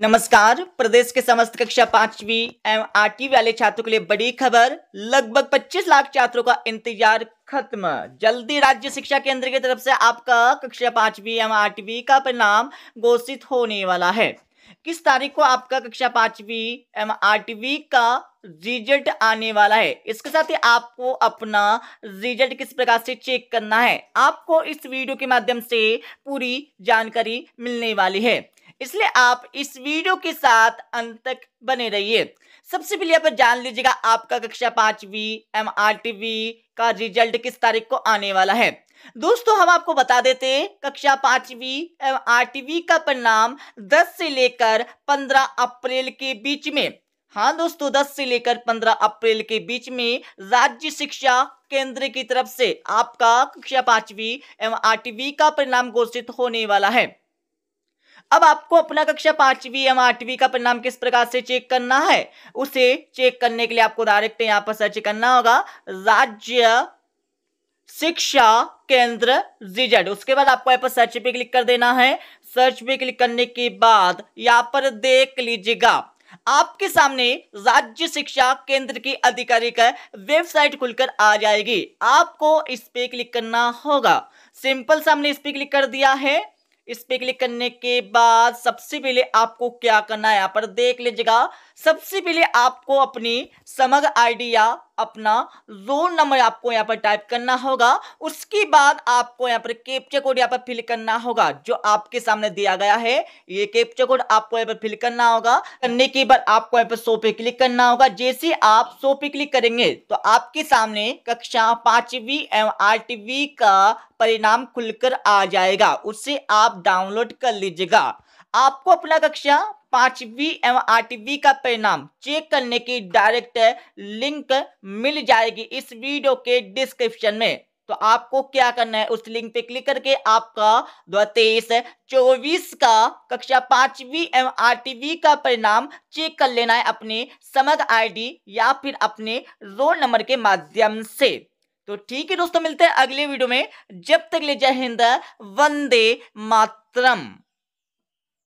नमस्कार, प्रदेश के समस्त कक्षा पांचवी एवं आठवीं वाले छात्रों के लिए बड़ी खबर, लगभग 25 लाख छात्रों का इंतज़ार खत्म। जल्दी राज्य शिक्षा केंद्र की तरफ़ से आपका कक्षा पांचवी एवं आठवीं का परिणाम घोषित होने वाला है। किस तारीख को आपका कक्षा पांचवी एवं आठवीं का रिज़ल्ट आने वाला है? इसके साथ ही आपको अपना रिज़ल्ट किस प्रकार से चेक करना है? आपको इस वीडियो के माध्यम से पूरी जानकारी मिलने वाली है। इसलिए आप इस वीडियो के साथ अंत तक बने रहिए। सबसे पहले आप जान लीजिएगा, आपका कक्षा पांचवी एम का रिज़ल्ट किस तारीख को आने वाला है। दोस्तों, हम आपको बता देते हैं, कक्षा पांचवी आठवीं का परिणाम 10 से लेकर 15 अप्रैल के बीच में। हाँ दोस्तों 10 से लेकर 15 अप्रैल के बीच में राज्य शिक्षा केंद्र की तरफ़ से आपका कक्षा पांचवी आठवीं का परिणाम घोषित होने वाला है। अब आपको अपना कक्षा पांचवी एवं आठवीं का परिणाम किस प्रकार से चेक करना है, उसे चेक करने के लिए आपको डायरेक्ट यहाँ पर सर्च करना होगा। राज्य शिक्षा केंद्र रिज़ल्ट उसके बाद आपको यहाँ पर सर्च पे क्लिक कर देना है। सर्च पे क्लिक करने के बाद यहाँ पर देख लीजिएगा, आपके सामने राज्य शिक्षा केंद्र की आधिकारिक वेबसाइट खुलकर आ जाएगी। आपको इस पे क्लिक करना होगा। सिंपल सामने इस पे क्लिक कर दिया है। इस पे क्लिक करने के बाद सबसे पहले आपको क्या करना है? यहाँ पर देख लीजिएगा। सबसे पहले आपको अपनी समग्र आईडी या अपना जोन नंबर आपको यहाँ पर टाइप करना होगा। उसके बाद आपको यहाँ पर कैप्चा कोड यहाँ पर फिल करना होगा, जो आपके सामने दिया गया है। ये कैप्चा कोड आपको यहाँ पर फिल करना होगा। करने के बाद आपको यहाँ पर सो पे क्लिक करना होगा। जैसे आप सो पे क्लिक करेंगे तो आपके सामने कक्षा पांचवी एवं आठवीं का परिणाम खुलकर आ जाएगा। उससे आप डाउनलोड कर लीजिएगा। आपको अपना कक्षा पांचवी एवं आठवीं का परिणाम चेक करने की डायरेक्ट लिंक मिल जाएगी इस वीडियो के डिस्क्रिप्शन में। तो आपको क्या करना है? उस लिंक पे क्लिक करके आपका दो तेईस, चौबीस का कक्षा पांचवी एवं आठवीं का परिणाम चेक कर लेना है अपने समग्र आईडी या फिर अपने रोल नंबर के माध्यम से। तो ठीक है दोस्तों, मिलते हैं अगले वीडियो में। जब तक ले जय हिंद, वंदे मातरम।